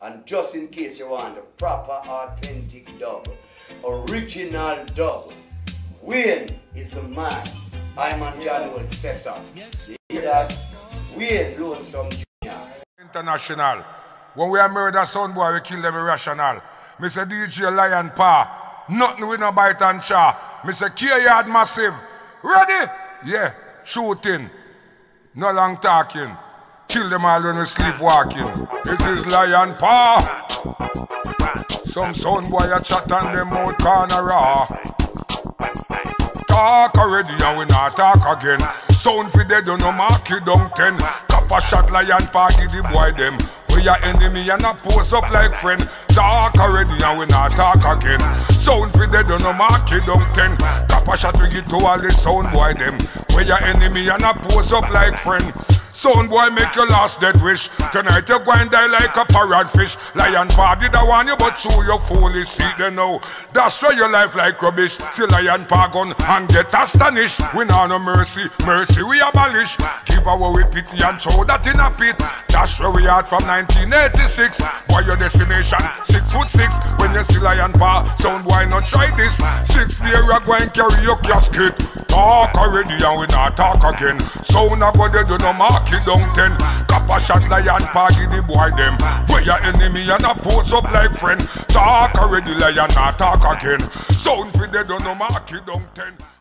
And just in case you want a proper authentic dub, original dub, Wayne is the man. I'm on John Will Cesar. You hear that? Wayne Lonesome Jr. International. When we are murder son boy, we kill them irrational. Mr. DJ Lion Pa. Nothing with no bite and chaw. Mr. K Yard Massive. Ready? Yeah. Shooting. No long talking. Kill them all when we sleepwalking. It is Lion Pa. Some son boy a chat on them out corner raw. Talk already and we not talk again. Sound fi dead, you know mark it down ten. Copper shot lion party the boy them. We are enemy and a pose up like friend. Talk already and we not talk again. Sound fi dead, you know mark it down ten. Copper shot we give to all the sound boy them. We are enemy and a pose up like friend. Sound boy make your last dead wish. Tonight you go and die like a parrotfish. Lion paw did I want you, but show your foolish see they know. That's why your life like rubbish. See lion paw gun and get astonished. We know no mercy, mercy we abolish. Give our we pity and show that in a pit. That's where we are from 1986. Boy your destination six foot six. When you see lion paw, sound boy not try this. Six beer you go and carry your casket. Talk already and we not talk again. Sound a go they do no mark it down ten. Copper shot lion party the boy them. Where your enemy and a pose up like friend. Talk already lion not talk again. Sound fi they don't know mark it down ten.